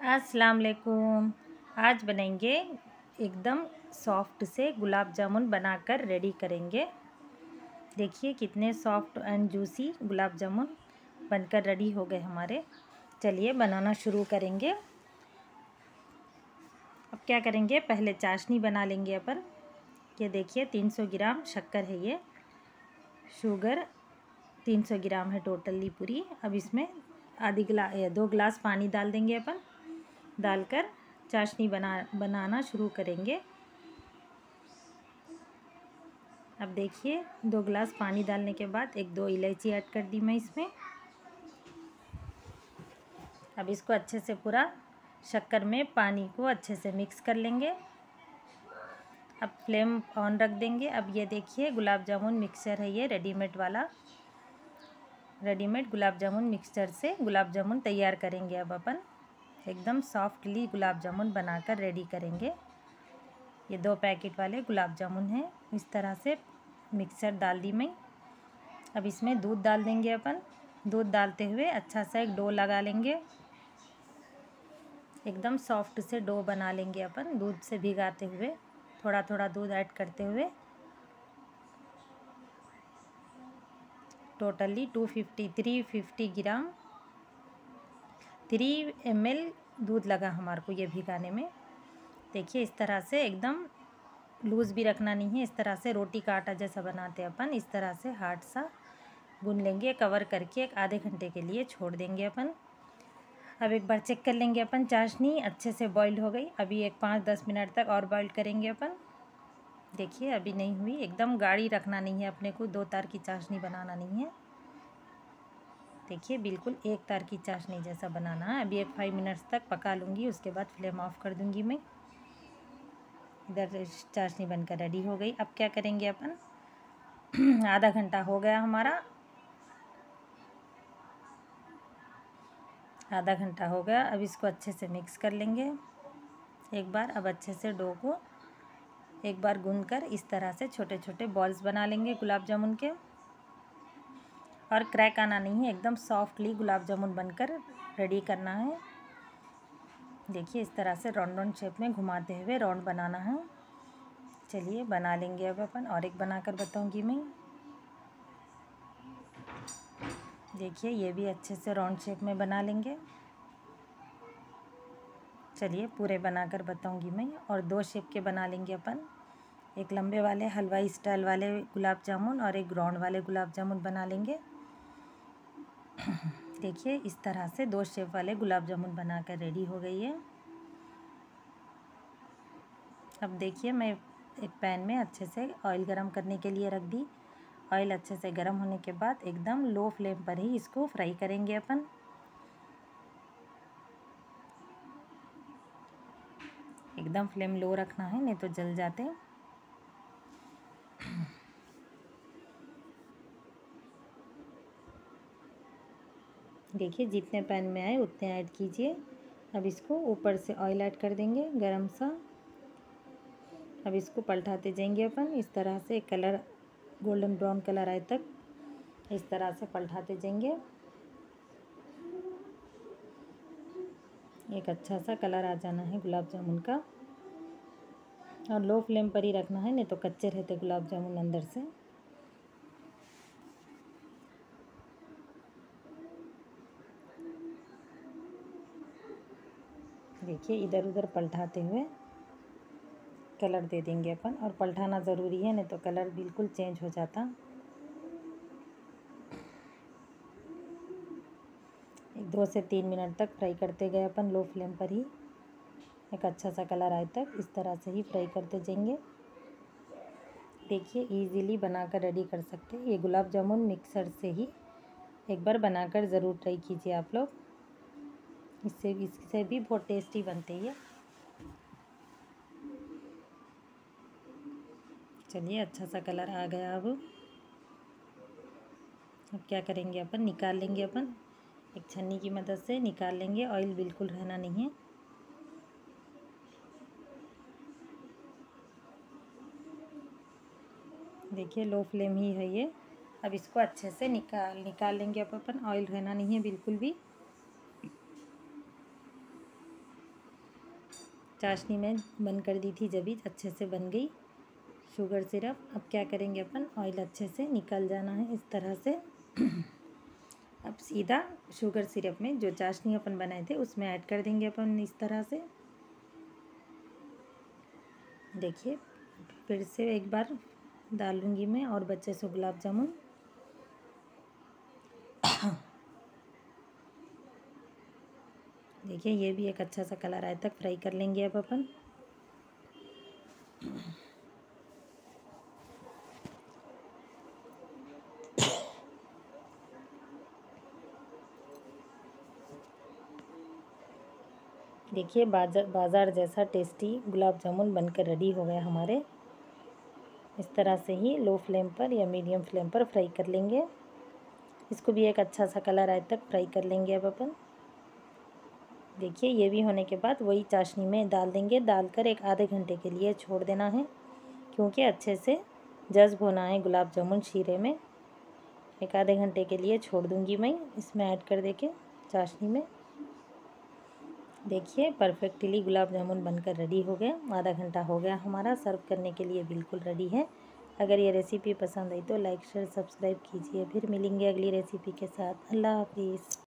अस्सलाम वालेकुम आज बनाएँगे एकदम सॉफ्ट से गुलाब जामुन बनाकर रेडी करेंगे। देखिए कितने soft and juicy gulab jamun बनकर रेडी हो गए हमारे। चलिए बनाना शुरू करेंगे। अब क्या करेंगे? पहले चाशनी बना लेंगे अपन। ये देखिए 300 ग्राम शक्कर है ये। शुगर 300 ग्राम है टोटली पूरी। अब इसमें आधी गिला दो गिलास पानी डाल देंगे अपन। डालकर चाशनी बना, बनाना शुरू करेंगे। अब देखिए, दो गिलास पानी डालने के बाद एक दो इलायची ऐड कर दी मैं इसमें। अब इसको अच्छे से पूरा शक्कर में पानी को अच्छे से मिक्स कर लेंगे। अब फ्लेम ऑन रख देंगे। अब ये देखिए, गुलाब जामुन मिक्सचर है ये रेडीमेड वाला। रेडीमेड गुलाब जामुन मिक्सचर से गुलाब जामुन तैयार करेंगे अब अपन। एकदम सॉफ्टली गुलाब जामुन बनाकर रेडी करेंगे। ये दो पैकेट वाले गुलाब जामुन हैं। इस तरह से मिक्सर डाल दी मैं। अब इसमें दूध डाल देंगे अपन। दूध डालते हुए अच्छा सा एक डो लगा लेंगे। एकदम सॉफ्ट से डो बना लेंगे अपन दूध से भिगाते हुए। थोड़ा थोड़ा दूध ऐड करते हुए। Totally two fifty, three fifty gram three M दूध लगा हमारे को ये भिगाने में। देखिए, इस तरह से एकदम लूज़ भी रखना नहीं है। इस तरह से रोटी का आटा जैसा बनाते हैं अपन, इस तरह से हार्ड सा बुन लेंगे, कवर करके एक आधे घंटे के लिए छोड़ देंगे अपन। अब एक बार चेक कर लेंगे अपन, चाशनी अच्छे से बॉईल हो गई। अभी एक पाँच दस मिनट तक और बॉईल करेंगे अपन। देखिए, अभी नहीं हुई। एकदम गाढ़ी रखना नहीं है अपने को, दो तार की चाशनी बनाना नहीं है। देखिए, बिल्कुल एक तार की चाशनी जैसा बनाना है। अभी एक फाइव मिनट्स तक पका लूँगी, उसके बाद फ्लेम ऑफ़ कर दूँगी मैं। इधर चाशनी बनकर रेडी हो गई। अब क्या करेंगे अपन? आधा घंटा हो गया हमारा। आधा घंटा हो गया। अब इसको अच्छे से मिक्स कर लेंगे। एक बार अब अच्छे से डो को एक बार गूंद कर इस तरह से छोटे छोटे बॉल्स बना लेंगे गुलाब जामुन के। और क्रैक आना नहीं है, एकदम सॉफ्टली गुलाब जामुन बनकर रेडी करना है। देखिए, इस तरह से राउंड राउंड शेप में घुमाते हुए राउंड बनाना है। चलिए, बना लेंगे अब अपन और एक बनाकर बताऊँगी मैं। देखिए, ये भी अच्छे से राउंड शेप में बना लेंगे। चलिए, पूरे बनाकर बताऊँगी मैं और दो शेप के बना लेंगे अपन। एक लंबे वाले, हलवाई स्टाइल वाले गुलाब जामुन और एक ग्राउंड वाले गुलाब जामुन बना लेंगे। देखिए, इस तरह से दो शेप वाले गुलाब जामुन बनाकर रेडी हो गई है। अब देखिए, मैं एक पैन में अच्छे से ऑयल गरम करने के लिए रख दी। ऑयल अच्छे से गर्म होने के बाद एकदम लो फ्लेम पर ही इसको फ्राई करेंगे अपन। एकदम फ्लेम लो रखना है, नहीं तो जल जाते। देखिए जितने पैन में आए उतने ऐड कीजिए। अब इसको ऊपर से ऑयल ऐड कर देंगे गरम सा। अब इसको पलटाते जाएँगे अपन। इस तरह से कलर गोल्डन ब्राउन कलर आए तक इस तरह से पलटाते जाएँगे। एक अच्छा सा कलर आ जाना है गुलाब जामुन का। और लो फ्लेम पर ही रखना है, नहीं तो कच्चे रहते गुलाब जामुन अंदर से। देखिए इधर उधर पलटाते हुए कलर दे देंगे अपन। और पलटाना ज़रूरी है, नहीं तो कलर बिल्कुल चेंज हो जाता। एक दो से तीन मिनट तक फ्राई करते गए अपन, लो फ्लेम पर ही। एक अच्छा सा कलर आए तक इस तरह से ही फ्राई करते जाएँगे। देखिए इजीली बनाकर रेडी कर सकते हैं। ये गुलाब जामुन मिक्सर से ही एक बार बनाकर ज़रूर ट्राई कीजिए आप लोग। इससे इससे भी बहुत टेस्टी बनते हैं चलिए अच्छा सा कलर आ गया अब। अब क्या करेंगे अपन? निकाल लेंगे अपन। एक छन्नी की मदद से निकाल लेंगे। ऑयल बिल्कुल रहना नहीं है। देखिए लो फ्लेम ही है ये। अब इसको अच्छे से निकाल निकाल लेंगे अब अपन। ऑयल रहना नहीं है बिल्कुल भी। चाशनी में बंद कर दी थी, जब अच्छे से बन गई। Sugar syrup. अब क्या करेंगे अपन? ऑयल अच्छे से निकल जाना है इस तरह से। अब सीधा शुगर सिरप में जो चाशनी अपन बनाए थे, उसमें ऐड कर देंगे अपन इस तरह से। देखिए, फिर से एक बार डालूँगी मैं और बच्चे से गुलाब जामुन। देखिए, ये भी एक अच्छा सा कलर आए तक फ्राई कर लेंगे अब अपन। देखिए बाज़ार बाज़ार जैसा टेस्टी गुलाब जामुन बनकर रेडी हो गया हमारे। इस तरह से ही लो फ्लेम पर या मीडियम फ्लेम पर फ्राई कर लेंगे। इसको भी एक अच्छा सा कलर आए तक फ्राई कर लेंगे अब अपन। देखिए, ये भी होने के बाद वही चाशनी में डाल देंगे। डालकर एक आधे घंटे के लिए छोड़ देना है, क्योंकि अच्छे से जज्ब होना है गुलाब जामुन शीरे में। एक आधे घंटे के लिए छोड़ दूँगी मैं इसमें ऐड कर दे के चाशनी में। देखिए, परफेक्टली गुलाब जामुन बनकर रेडी हो गया। आधा घंटा हो गया हमारा, सर्व करने के लिए बिल्कुल रेडी है। अगर ये रेसिपी पसंद आई तो लाइक, शेयर, सब्सक्राइब कीजिए। फिर मिलेंगे अगली रेसिपी के साथ। अल्लाह हाफिज़।